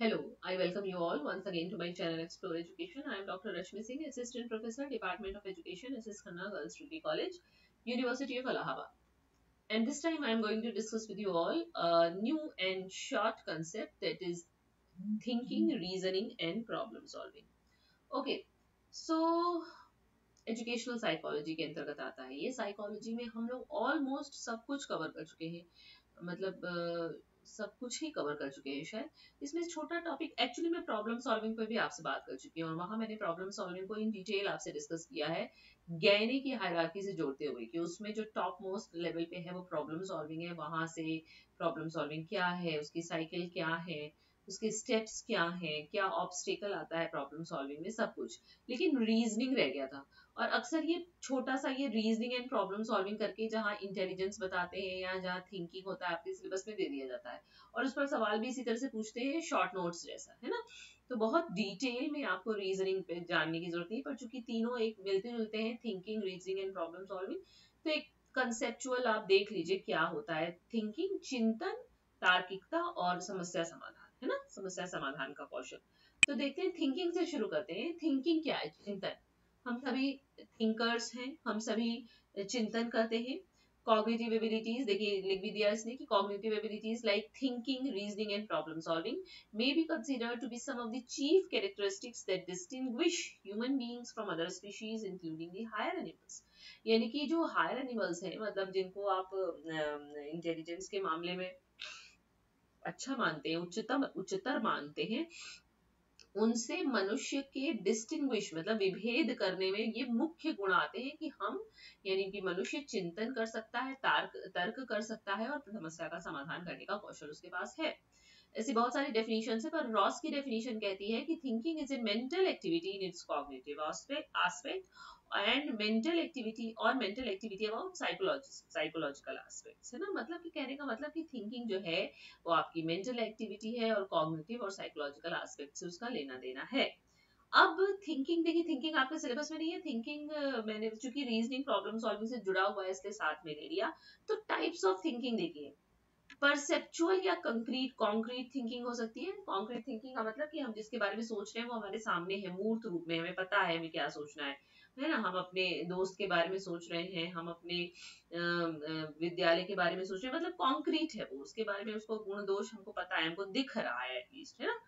Hello, I welcome you all once again to my channel Explore Education. I am Dr. Rashmi Singh, Assistant Professor, Department of Education, SS Khanna Girls Degree College, University of Allahabad. And this time I am going to discuss with you all a new and short concept that is thinking, reasoning and problem solving. Okay, so educational psychology के अंतर्गत आता है ये psychology में हम लोग almost सब कुछ कवर कर चुके हैं मतलब सब कुछ ही कवर कर चुके हैं शायद। इसमें छोटा टॉपिक एक्चुअली मैं प्रॉब्लम सॉल्विंग पर भी आपसे बात कर चुकी हूँ और वहाँ मैंने प्रॉब्लम सॉल्विंग को इन डिटेल आपसे डिस्कस किया है गहने की हायराकी से जोड़ते हुए कि उसमें जो टॉप मोस्ट लेवल पे है वो प्रॉब्लम सॉल्विंग है, वहाँ से प्रॉब्लम सॉल्विंग क्या है, उसकी साइकिल क्या है उसके स्टेप्स क्या हैं, क्या ऑब्स्टेकल आता है प्रॉब्लम सॉल्विंग में, सब कुछ। लेकिन रीजनिंग रह गया था। और अक्सर ये छोटा सा ये रीजनिंग एंड प्रॉब्लम सॉल्विंग करके जहाँ इंटेलिजेंस बताते हैं या जहाँ थिंकिंग होता है, आपके सिलेबस में दे दिया जाता है। और उस पर सवाल भी इसी तरह से पूछते हैं शॉर्ट नोट्स जैसा, है ना? तो बहुत डिटेल में आपको रीजनिंग पे जानने की ज़रूरत नहीं, पर चूँकि तीनों एक मिलते जुलते हैं thinking reasoning and problem solving तो एक कंसेप्चुअल आप देख लीजिए क्या होता है। थिंकिंग चिंतन, तार्किकता और समस्या समाधान। है ना? समस्या समाधान का कौशल। तो देखते हैं थिंकिंग से शुरू करते हैं। थिंकिंग क्या है? चिंतन। हम सभी थिंकर्स हैं। हम सभी चिंतन करते हैं। कॉग्निटिव एबिलिटीज देखिए, लिख भी दिया इसने कि cognitive abilities like thinking reasoning and problem solving may be considered to be some of the chief characteristics that distinguish human beings from other species including the higher animals यानी कि जो higher animals हैं मतलब जिनको आप intelligence के मामले में अच्छा मानते हैं, उच्चतम, उच्चतर मानते हैं, उनसे मनुष्य के डिस्टिंग्विश मतलब विभेद करने में ये मुख्य गुण आते हैं कि हम, यानी कि मनुष्य चिंतन कर सकता है, तार्क, तर्क कर सकता है और समस्या का समाधान करने का कौशल उसके पास है। ऐसी बहुत सारी डेफिनेशन है, पर रॉस की डेफिनेशन कहती है कि thinking is a mental activity in its cognitive aspect and mental activity और mental activity about psychological aspects है ना? मतलब कि कहने का मतलब कि थिंकिंग जो है, वो आपकी मेंटल एक्टिविटी है और कॉग्निटिव और साइकोलॉजिकल एस्पेक्ट से उसका लेना देना है। अब थिंकिंग देखिए थिंकिंग आपके सिलेबस में नहीं है। थिंकिंग मैंने चूँकि रीजनिंग प्रॉब्लम सॉल्विंग से जुड़ा हुआ है, इसलिए साथ में ले लिया। तो टाइप्स ऑफ़ थिंकिंग देखिए। परसेप्चुअल या कंक्रीट कॉन्क्रीट थिंकिंग हो सकती है। कॉन्क्रीट थिंकिंग का मतलब कि हम जिसके बारे में सोच रहे हैं, वो हमारे सामने है, मूर्त रूप में, हमें पता है, हमें क्या सोचना है। है ना? हम अपने दोस्त के बारे में सोच रहे हैं, हम अपने विद्यालय के बारे में सोच रहे हैं। मतलब कॉन्क्रीट है वो, उसके बारे में उसको गुण दोष हमको पता है, हमको दिख रहा है एटलीस्ट है ना?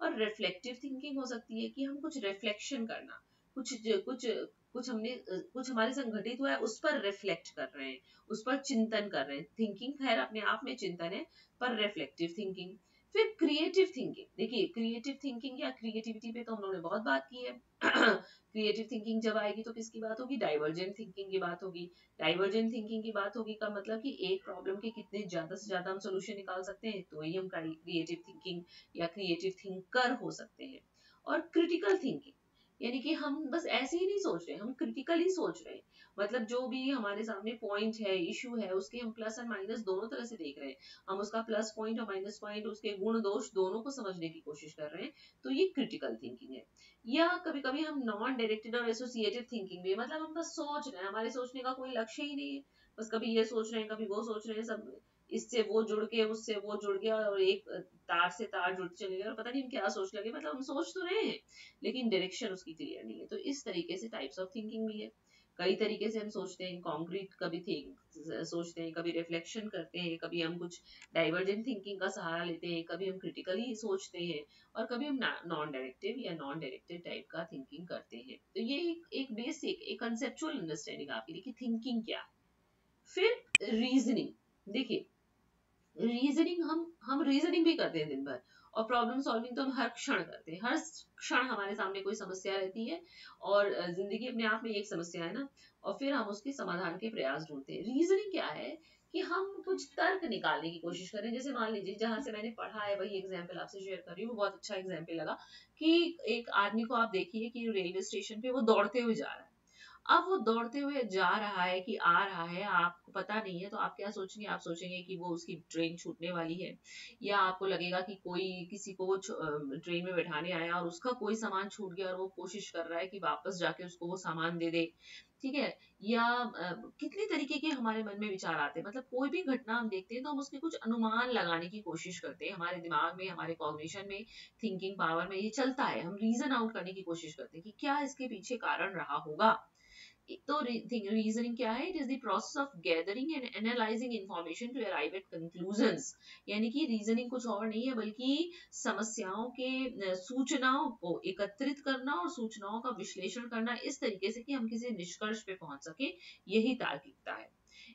और रिफ्लेक्टिव थिंकिंग हो सकती है कि हम कुछ रिफ्लेक्शन करना, कुछ कुछ कुछ हमने कुछ हमारे संगठित हुआ है, उस पर रिफ्लेक्ट कर रहे हैं, उस पर चिंतन कर रहे हैं। थिंकिंग खैर, अपने आप में चिंतन है, पर रिफ्लेक्टिव थिंकिंग फिर क्रिएटिव थिंकिंग देखिए क्रिएटिव थिंकिंग या क्रिएटिविटी पे तो हम लोगों ने बहुत बात की है। क्रिएटिव थिंकिंग जब आएगी तो किसकी बात होगी? डाइवर्जेंट थिंकिंग की बात होगी। डाइवर्जेंट थिंकिंग की बात होगी का मतलब कि एक प्रॉब्लम के कितने ज़्यादा से ज़्यादा हम सोल्यूशन निकाल सकते हैं तो ही हम क्रिएटिव थिंकिंग या क्रिएटिव थिंकर हो सकते हैं। और क्रिटिकल थिंकिंग यानी कि हम बस ऐसे ही नहीं सोच रहे, हम क्रिटिकली सोच रहे हैं। मतलब जो भी हमारे सामने पॉइंट है इशू है, उसके हम प्लस एंड माइनस दोनों तरह से देख रहे हैं। हम उसका प्लस पॉइंट और माइनस पॉइंट उसके गुण दोष दोनों को समझने की कोशिश कर रहे हैं तो ये क्रिटिकल थिंकिंग है। या कभी कभी हम नॉन डायरेक्टेड और एसोसिएटेड थिंकिंग भी मतलब हम बस सोच रहे हैं, हमारे सोचने का कोई लक्ष्य ही नहीं है। बस कभी ये सोच रहे हैं, कभी वो सोच रहे हैं, सब इससे वो जुड़ के उससे वो जुड़ गया और एक तार से तार जुड़ चले गए और पता नहीं हम क्या सोच लगे मतलब हम सोच तो रहे हैं लेकिन डायरेक्शन उसकी क्लियर नहीं है। तो इस तरीके से टाइप्स ऑफ़ थिंकिंग भी है। कई तरीके से हम सोचते हैं कॉन्क्रीट कभी थिंक सोचते हैं कभी रिफ्लेक्शन करते हैं कभी हम कुछ डाइवर्जेंट थिंकिंग का सहारा लेते हैं कभी हम क्रिटिकली सोचते हैं और कभी हम नॉन डायरेक्टिव या नॉन डायरेक्टिव टाइप का थिंकिंग करते हैं। तो ये एक, एक बेसिक एक कंसेप्चुअल अंडरस्टैंडिंग आपकी थिंकिंग क्या है? फिर रीजनिंग देखिए रीजनिंग हम हम रीजनिंग भी करते हैं दिन भर। और प्रॉब्लम सॉल्विंग तो हम हर क्षण करते हैं। हर क्षण हमारे सामने कोई समस्या रहती है और ज़िंदगी अपने आप में एक समस्या है ना? और फिर हम उसके समाधान के प्रयास ढूंढते हैं। रीजनिंग क्या है? कि हम कुछ तर्क निकालने की कोशिश करें जैसे मान लीजिए, जहाँ से मैंने पढ़ा है, वही एग्ज़ाम्पल आपसे शेयर कर रही हूँ। बहुत अच्छा एग्ज़ाम्पल लगा कि एक आदमी को आप देखिए कि रेलवे स्टेशन पे वो दौड़ते हुए जा रहा है। अब वो दौड़ते हुए जा रहा है कि आ रहा है, आपको पता नहीं है तो आप क्या सोचेंगे? आप सोचेंगे कि वो उसकी ट्रेन छूटने वाली है, या आपको लगेगा कि कोई किसी को ट्रेन में बैठाने आया और उसका कोई सामान छूट गया और वो कोशिश कर रहा है कि वापस जाके उसको वो सामान दे दे। ठीक है? या कितने तरीके के हमारे मन में विचार आते हैं? मतलब कोई भी घटना हम देखते हैं तो हम उसके कुछ अनुमान लगाने की कोशिश करते हैं। हमारे दिमाग में, हमारे कॉग्निशन में थिंकिंग पावर में ये चलता है। हम रीजन आउट करने की कोशिश करते हैं कि क्या इसके पीछे कारण रहा होगा? तो रीजनिंग क्या है? It is the process of gathering and analysing information to arrive at conclusions यानी कि रीजनिंग कुछ और नहीं है, बल्कि समस्याओं के सूचनाओं को एकत्रित करना और सूचनाओं का विश्लेषण करना, इस तरीके से कि हम किसी निष्कर्ष पे पहुँच सके, यही तार्किकता है।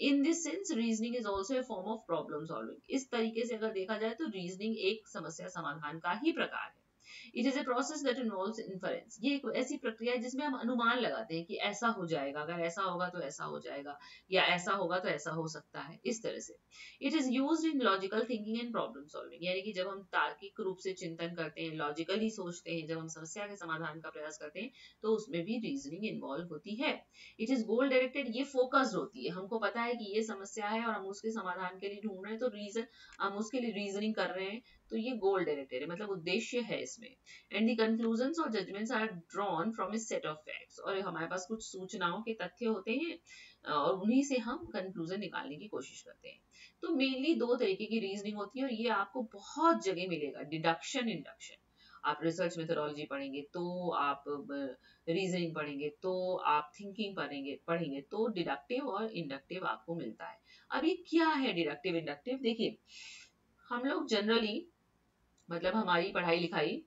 In this sense reasoning is also a form of problem solving इस तरीके से अगर देखा जाए तो रीजनिंग एक समस्या समाधान का ही प्रकार है। It is a process that involves inference ये एक ऐसी प्रक्रिया है जिसमें हम अनुमान लगाते हैं कि ऐसा हो जाएगा। अगर ऐसा होगा तो ऐसा हो जाएगा, या ऐसा होगा तो ऐसा हो सकता है, इस तरह से। It is use in logical thinking and problem solving यानी कि जब हम तार्किक रूप से चिंतन करते हैं लॉजिकली सोचते हैं, जब हम समस्या के समाधान का प्रयास करते हैं तो उसमें भी रीजनिंग इन्वॉल्व होती है। इट इज़ गोल डायरेक्टेड ये फोकस्ड होती है। हमको पता है कि ये समस्या है और हम उसके समाधान के लिए ढूंढ रहे हैं तो रीजन हम उसके लिए रीजनिंग कर रहे हैं तो ये गोल डायरेक्टेड है मतलब उद्देश्य है इसमें। एंड दी कंक्लूजन और judgements are drawn from a set of facts और हमारे पास कुछ सूचनाओं के तथ्य होते हैं, और उन्हीं से हम कंक्लूजन निकालने की कोशिश करते हैं। तो मेनली दो तरीके की रीजनिंग होती है, और ये आपको बहुत जगह मिलेगा। डिडक्शन इंडक्शन आप रिसर्च मेथोडोलॉजी पढ़ेंगे तो आप रीजनिंग पढ़ेंगे तो आप थिंकिंग पढ़ेंगे पढ़ेंगे तो डिडक्टिव और इंडक्टिव आपको मिलता है। अब ये क्या है डिडक्टिव इंडक्टिव देखिए, हम लोग जनरली मतलब हमारी पढ़ाई लिखाई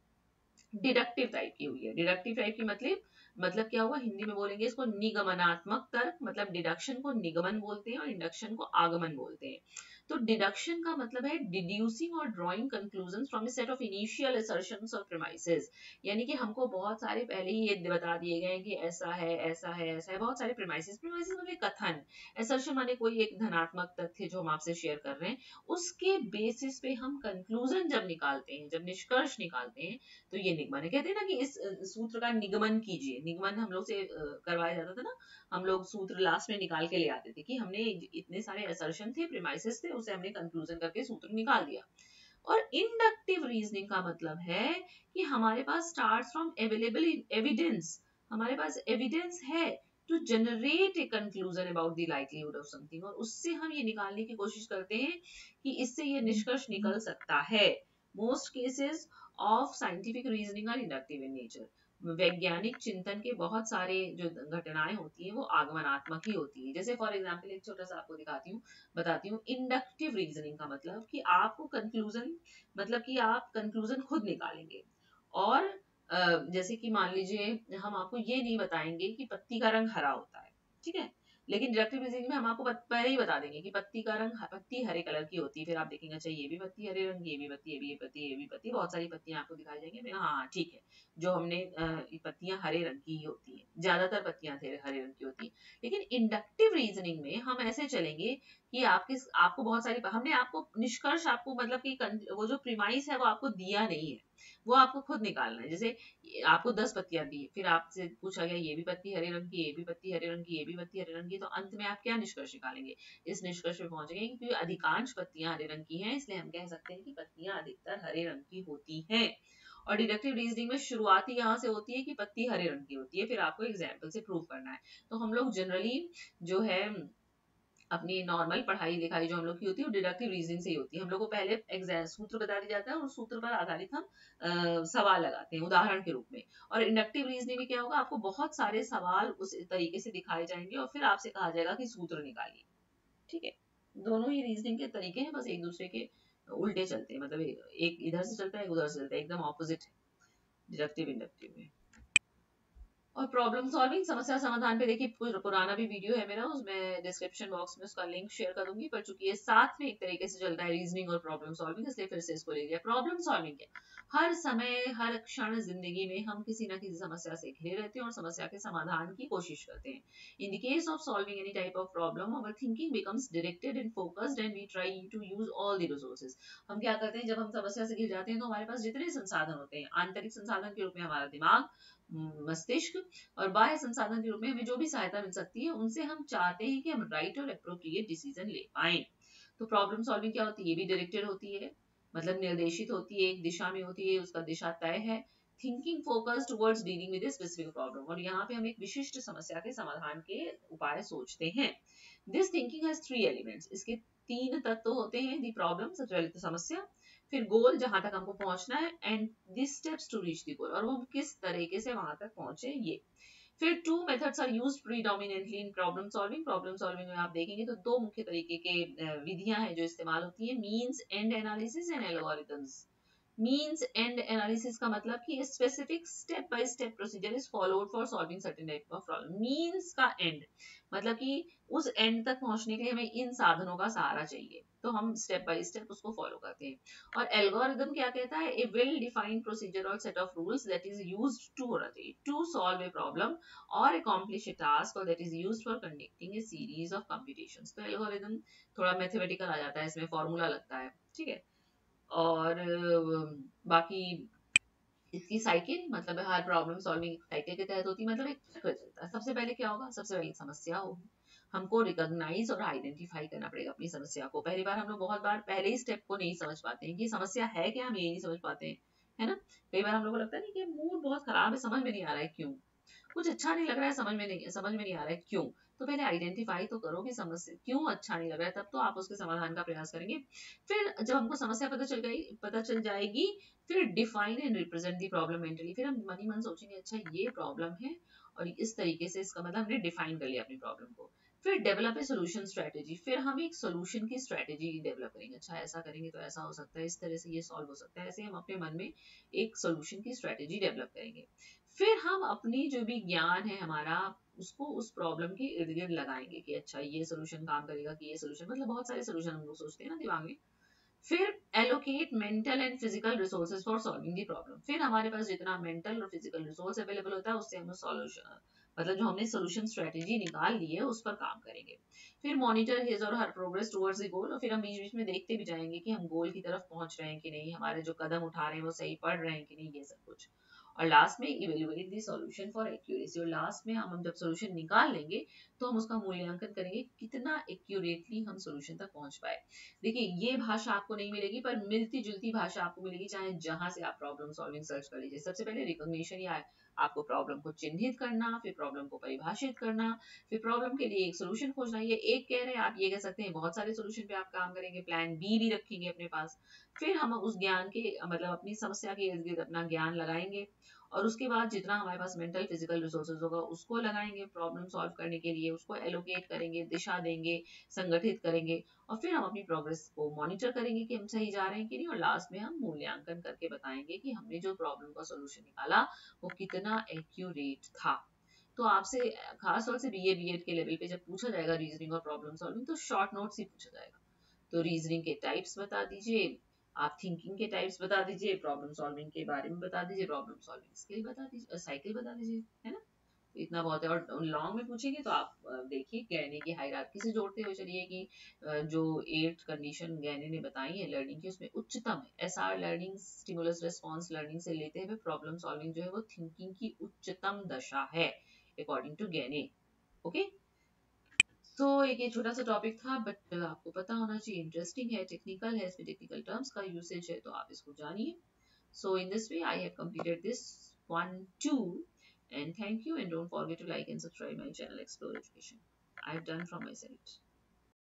डिडक्टिव टाइप की हुई है। डिडक्टिव टाइप की मतलब मतलब क्या हुआ? हिंदी में बोलेंगे इसको निगमनात्मक तर्क मतलब डिडक्शन को निगमन बोलते हैं और इंडक्शन को आगमन बोलते हैं। तो डिडक्शन का मतलब है डिड्यूसिंग और drawing conclusion from a set of initial assertions और प्रेमाइसेस यानी कि हमको बहुत सारे पहले ही ये बता दिए गए कि ऐसा है ऐसा है ऐसा है। बहुत सारे प्रेमाइसेस प्रेमाइसेस मतलब कथन। असर्शन माने कोई एक धनात्मक तथ्य जो हम आपसे शेयर कर रहे हैं। उसके बेसिस पे हम कंक्लूजन जब निकालते हैं, जब निष्कर्ष निकालते हैं तो ये निगमन है। कहते हैं ना कि इस सूत्र का निगमन कीजिए। निगमन हम लोग से करवाया जाता था ना। हम लोग सूत्र लास्ट में निकाल के ले आते थे कि हमने इतने सारे असर्शन थे प्रीमाइसेस थे उसे हमने कंक्लूजन करके सूत्र निकाल दिया। और इंडक्टिव रीजनिंग का मतलब है कि हमारे पास स्टार्ट फ्रॉम अवेलेबल एविडेंस हमारे पास एविडेंस है to generate a conclusion about the likelihood of something और उससे हम ये निकालने की कोशिश करते हैं कि इससे ये निष्कर्ष निकल सकता है। Most cases of scientific reasoning are inductive in nature वैज्ञानिक चिंतन के बहुत सारे जो घटनाएँ होती हैं, वो आगमनात्मक ही होती है। जैसे फॉर एग्ज़ाम्पल एक छोटा सा आपको दिखाती हूँ, बताती हूँ इंडक्टिव रीजनिंग का मतलब कि आपको कंक्लूजन मतलब कि आप कंक्लूजन खुद निकालेंगे। और जैसे कि मान लीजिए, हम आपको ये नहीं बताएँगे कि पत्ती का रंग हरा होता है, ठीक है? लेकिन डिडक्टिव रीजनिंग में हम आपको पहले ही बता देंगे कि पत्ती का रंग पत्ती हरे कलर की होती है। फिर आप देखेंगे अच्छा ये भी पत्ती हरे रंग, ये भी पत्ती, ये भी पत्ती, ये भी पत्ती, बहुत सारी पत्तियाँ आपको दिखाई जाएँगी। हाँ ठीक है, जो हमने पत्तियाँ हरे रंग की होती है, ज़्यादातर पत्तियाँ हरे रंग की होती है। लेकिन इंडक्टिव रीजनिंग में हम ऐसे चलेंगे कि आपके आपको बहुत सारी हमने आपको निष्कर्ष आपको मतलब कि वो जो प्रीमाइस है वो आपको दिया नहीं है। वो आपको खुद निकालना है। जैसे आपको दस पत्तियाँ दी फिर आपसे पूछा गया, ये भी पत्ती हरे रंग की, ये भी पत्ती हरे रंग की, ये भी पत्ती हरे रंग की। तो अंत में आप क्या निष्कर्ष निकालेंगे? इस निष्कर्ष में पहुँचेंगे क्योंकि अधिकांश पत्तियाँ हरे रंग की हैं, इसलिए हम कह सकते हैं कि पत्तियाँ अधिकतर हरे रंग की होती हैं। और डिडक्टिव रीजनिंग में शुरुआती यहाँ से होती है कि पत्ती हरे रंग की होती है। फिर आपको एग्ज़ाम्पल से प्रूव करना है। तो हम लोग जनरली जो है अपनी नॉर्मल पढ़ाई लिखाई जो हम लोग की होती है वो डिडक्टिव रीजनिंग से ही होती है। हम लोग को पहले एग्ज़ाम सूत्र बता दिया जाता है और सूत्र पर आधारित हम आ, सवाल लगाते हैं उदाहरण के रूप में। और इंडक्टिव रीजनिंग में क्या होगा आपको बहुत सारे सवाल उस तरीके से दिखाए जाएँगे और फिर आपसे कहा जाएगा कि सूत्र निकालिए। ठीक है? दोनों ही रीजनिंग के तरीके हैं बस एक दूसरे के उल्टे चलते हैं। मतलब एक इधर से चलता है एक उधर से चलता है एकदम ऑपोजिट है। डिडक्टिव इंडक्टिव में। और प्रॉब्लम सॉल्विंग समस्या समाधान पे देखिए पुराना भी वीडियो है मेरा, उसमें डिस्क्रिप्शन बॉक्स में उसका लिंक शेयर कर दूँगी पर चूँकि ये साथ में एक तरीके से चलता है रीजनिंग और प्रॉब्लम सॉल्विंग इसलिए फिर से इसको ले लिया। प्रॉब्लम सॉल्विंग क्या? हर समय, हर क्षण ज़िंदगी में हम किसी ना किसी समस्या से घिरे रहते हैं और समस्या के समाधान की कोशिश करते हैं। In the case of solving any type of problem our thinking becomes directed and focused and we try to use all the resources हम क्या करते हैं? जब हम समस्या से घिर जाते हैं तो हमारे पास जितने संसाधन होते हैं, आंतरिक संसाधन के रूप में हमारा दिमाग मस्तिष्क और बाह्य संसाधन के रूप में हमें जो भी सहायता मिल सकती है, उनसे हम चाहते हैं कि हम राइट और अप्रोप्रिएट डिसीज़न ले पाए। तो प्रॉब्लम सॉल्विंग क्या होती है? ये भी डायरेक्टेड होती है मतलब निर्देशित होती है, एक दिशा में होती है, उसका दिशा तय है। Thinking focus towards dealing with specific problem और यहाँ पे हम एक विशिष्ट समस्या के समाधान के उपाय सोचते हैं। This thinking has three elements इसके तीन तत्व होते हैं दी प्रॉब्लम समस्या फिर गोल जहाँ तक हमको पहुँचना है and this steps to reach the goal और वो किस तरीके से वहाँ तक पहुँचे, ये। फिर two methods are used predominantly in problem solving problem solving में आप देखेंगे तो दो मुख्य तरीके के विधियाँ हैं जो इस्तेमाल होती है means and analysis and algorithms means and analysis का मतलब कि specific step by step procedure is followed for solving certain type of problem means का एंड मतलब कि उस एंड तक पहुँचने के लिए हमें इन साधनों का सहारा चाहिए। तो हम स्टेप बाय स्टेप उसको फॉलो करते हैं। और एल्गोरिदम क्या कहता है? ए वेल डिफाइंड प्रोसीजर और set of rules that is used to to solve a problem और अकॉम्प्लिश ए टास्क और that is used for conducting a series of तो एल्गोरिदम थोड़ा मैथमेटिकल आ जाता है, इसमें फॉर्मूला लगता है। ठीक है? और बाकी इसकी साइकिल मतलब हर प्रॉब्लम सॉल्विंग साइकिल के तहत होती है मतलब एक चक्र चलता है। सबसे पहले क्या होगा? सबसे पहले समस्या होगी। हमको रिकॉग्नाइज और आइडेंटिफाई करना पड़ेगा अपनी समस्या को। पहली बार हम लोग बहुत बार पहले ही स्टेप को नहीं समझ पाते हैं कि समस्या है क्या, हम ये नहीं समझ पाते हैं। है ना? कई बार हम लोग को लगता है नहीं कि मूड बहुत खराब है, समझ में नहीं आ रहा है क्यों। कुछ अच्छा नहीं लग रहा है, समझ में नहीं, समझ में नहीं आ रहा है क्यों? तो पहले आइडेंटिफाई तो करो कि समस्या क्यों अच्छा नहीं लग रहा है, तब तो आप उसके समाधान का प्रयास करेंगे। फिर जब हमको समस्या पता चल गई, पता चल जाएगी, फिर define and represent the problem mentally फिर हम मनी मन सोचेंगे अच्छा ये प्रॉब्लम है और इस तरीके से इसका मतलब हमने डिफाइन कर लिया अपनी प्रॉब्लम को। फिर डेवलप ए सोल्यूशन स्ट्रेटेजी फिर हम एक सोल्यूशन की स्ट्रेटेजी डेवलप करेंगे। अच्छा ऐसा करेंगे तो ऐसा हो सकता है, इस तरह से ये सॉल्व हो सकता है, ऐसे हम अपने मन में एक सोल्यूशन की स्ट्रेटेजी डेवलप करेंगे। फिर हम अपनी जो भी ज्ञान है हमारा, उसको उस प्रॉब्लम के इर्द गिर्द लगाएँगे कि अच्छा ये सोल्यूशन काम करेगा कि ये सोल्यूशन मतलब बहुत सारे सोल्यूशन हम लोग सोचते हैं ना दिमाग में। फिर allocate mental and physical resources for solving the problem फिर हमारे पास जितना मेंटल और फ़िज़िकल रिसोर्स अवेलेबल होता है, उससे हम सॉल्यूशन मतलब जो हमने सोल्यूशन स्ट्रेटेजी निकाल ली है, उस पर काम करेंगे। फिर मॉनिटर हिज और her progress towards the goal और फिर हम बीच बीच में देखते भी जाएँगे कि हम गोल की तरफ़ पहुँच रहे हैं कि नहीं, हमारे जो कदम उठा रहे हैं, वो सही पड़ रहे हैं कि नहीं, ये सब कुछ। और लास्ट में evaluate the solution for accuracy और लास्ट में हम जब सॉल्यूशन निकाल लेंगे तो हम उसका मूल्यांकन करेंगे कितना एक्यूरेटली हम सॉल्यूशन तक पहुँच पाए। देखिए, ये भाषा आपको नहीं मिलेगी, पर मिलती जुलती भाषा आपको मिलेगी, चाहे जहाँ से आप प्रॉब्लम सॉल्विंग सर्च कर लीजिए। सबसे पहले रिकॉग्निशन या आपको प्रॉब्लम को चिन्हित करना, फिर प्रॉब्लम को परिभाषित करना, फिर प्रॉब्लम के लिए एक सोल्यूशन खोजना, ये एक कह रहे हैं। आप ये कह सकते हैं, बहुत सारे सोल्यूशन पे आप काम करेंगे प्लान बी भी रखेंगे अपने पास। फिर हम उस ज्ञान के मतलब अपनी समस्या के इर्द गिर्द अपना ज्ञान लगाएँगे। और उसके बाद जितना हमारे पास मेंटल फ़िज़िकल रिसोर्सेज होगा, उसको लगाएँगे प्रॉब्लम सॉल्व करने के लिए, उसको एलोकेट करेंगे, दिशा देंगे, संगठित करेंगे और फिर हम अपनी प्रोग्रेस को मॉनिटर करेंगे कि हम सही जा रहे हैं कि नहीं और लास्ट में हम मूल्यांकन करके बताएँगे कि हमने जो प्रॉब्लम का सोल्यूशन निकाला, वो कितना एक्यूरेट था। तो आपसे, खास तौर से बी ए बी एड के लेवल पे जब पूछा जाएगा रीजनिंग और प्रॉब्लम सॉल्विंग तो शॉर्ट नोट्स ही पूछा जाएगा। तो रीजनिंग के टाइप्स बता दीजिए आप थिंकिंग के टाइप्स बता दीजिए प्रॉब्लम सॉल्विंग के बारे में बता दीजिए प्रॉब्लम सॉल्विंग स्किल बता दीजिए साइकिल बता दीजिए, है ना? तो इतना बहुत है और लॉन्ग में पूछेंगे तो आप देखिए गहने की हायरार्की से जोड़ते हुए चलिए कि जो एट कंडीशन गहने ने बताई है लर्निंग की, उसमें उच्चतम है। S R learning stimulus response learning से लेते हुए प्रॉब्लम सॉल्विंग जो है वो थिंकिंग की उच्चतम दशा है अकॉर्डिंग टू गहने ओके तो एक छोटा सा टॉपिक था बट uh, आपको पता होना चाहिए इंटरेस्टिंग है टेक्निकल है, इसमें टेक्निकल टर्म्स का यूसेज है तो आप इसको जानिए। So in this way I have completed this one too and thank you and don't forget to like and subscribe my channel explore education I have done from my side